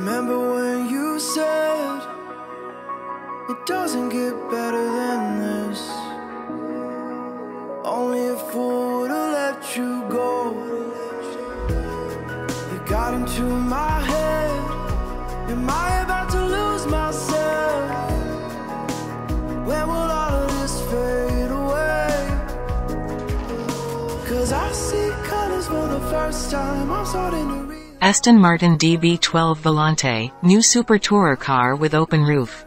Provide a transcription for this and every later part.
Remember when you said it doesn't get better than this? Only a fool have let you go. You got into my head. Am I about to lose myself? When will all of this fade away? Cause I see colors for the first time. I'm starting to realize. Aston Martin DB12 Volante, new super tourer car with open roof.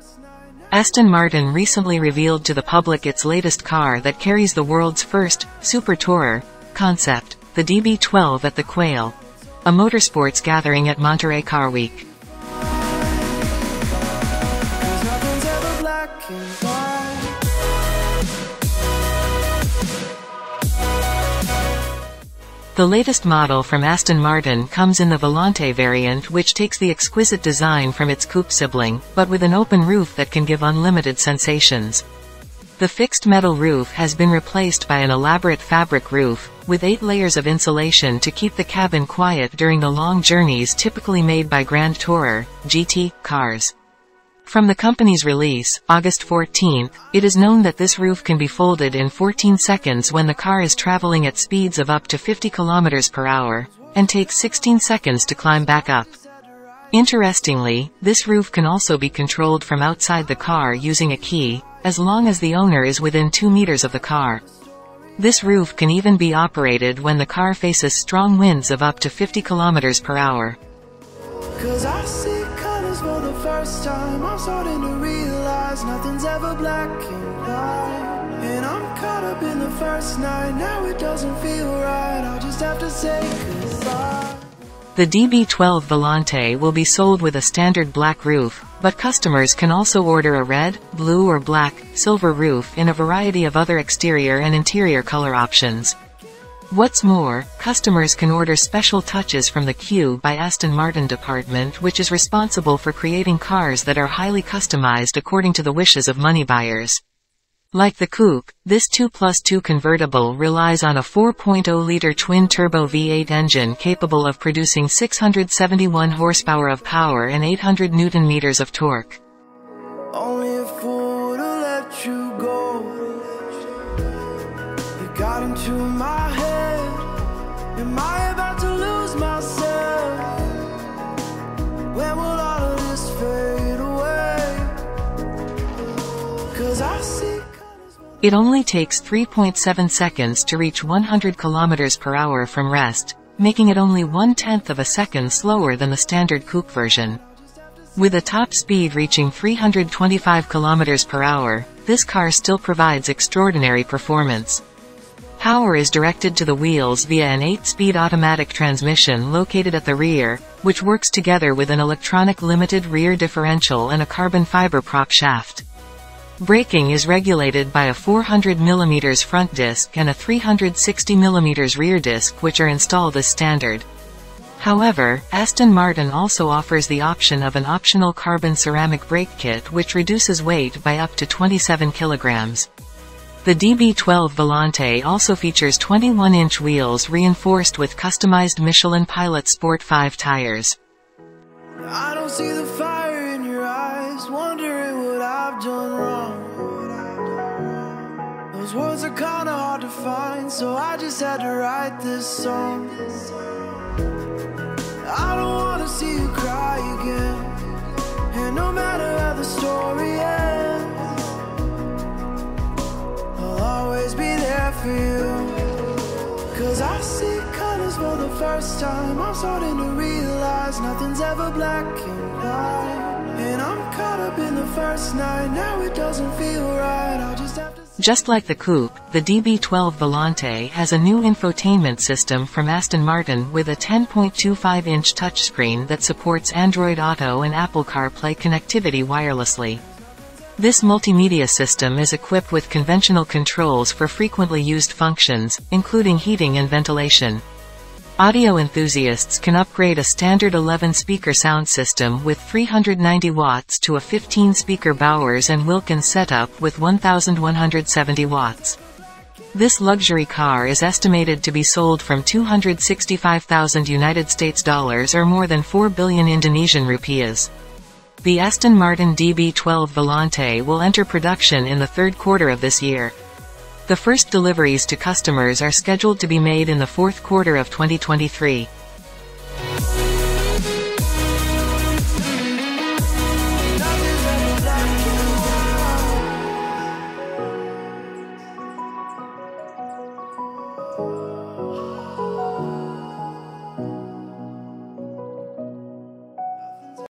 Aston Martin recently revealed to the public its latest car that carries the world's first super tourer concept, the DB12 at the Quail, a motorsports gathering at Monterey Car Week. The latest model from Aston Martin comes in the Volante variant which takes the exquisite design from its coupe sibling, but with an open roof that can give unlimited sensations. The fixed metal roof has been replaced by an elaborate fabric roof, with eight layers of insulation to keep the cabin quiet during the long journeys typically made by Grand Tourer, GT, cars. From the company's release, August 14, it is known that this roof can be folded in 14 seconds when the car is traveling at speeds of up to 50 km per hour, and takes 16 seconds to climb back up. Interestingly, this roof can also be controlled from outside the car using a key, as long as the owner is within 2 meters of the car. This roof can even be operated when the car faces strong winds of up to 50 km per hour. First time. I'm starting to realize nothing's ever black and white. And I'm caught up in the first night. Now it doesn't feel right. I'll just have to say goodbye. The DB12 Volante will be sold with a standard black roof, but customers can also order a red, blue or black, silver roof in a variety of other exterior and interior color options. What's more, customers can order special touches from the Q by Aston Martin department which is responsible for creating cars that are highly customized according to the wishes of money buyers. Like the coupe, this 2 plus 2 convertible relies on a 4.0-liter twin-turbo V8 engine capable of producing 671 horsepower of power and 800 newton-meters of torque. It only takes 3.7 seconds to reach 100 km per hour from rest, making it only one-tenth of a second slower than the standard coupe version. With a top speed reaching 325 km per hour, this car still provides extraordinary performance. Power is directed to the wheels via an 8-speed automatic transmission located at the rear, which works together with an electronic limited rear differential and a carbon fiber prop shaft. Braking is regulated by a 400 mm front disc and a 360 mm rear disc which are installed as standard. However, Aston Martin also offers the option of an optional carbon ceramic brake kit which reduces weight by up to 27 kilograms. The DB12 Volante also features 21-inch wheels reinforced with customized Michelin Pilot Sport 5 tires. Those words are kinda hard to find, so I just had to write this song. I don't wanna see you cry again, and no matter how the story ends, I'll always be there for you. Cause I see colors for the first time. I'm starting to realize nothing's ever black and white. And I'm caught up in the first night. Now it doesn't feel right. Just like the coupe, the DB12 Volante has a new infotainment system from Aston Martin with a 10.25-inch touchscreen that supports Android Auto and Apple CarPlay connectivity wirelessly. This multimedia system is equipped with conventional controls for frequently used functions, including heating and ventilation. Audio enthusiasts can upgrade a standard 11-speaker sound system with 390 watts to a 15-speaker Bowers and Wilkins setup with 1170 watts. This luxury car is estimated to be sold from 265,000 United States dollars or more than 4 billion Indonesian rupiahs. The Aston Martin DB12 Volante will enter production in the third quarter of this year. The first deliveries to customers are scheduled to be made in the fourth quarter of 2023.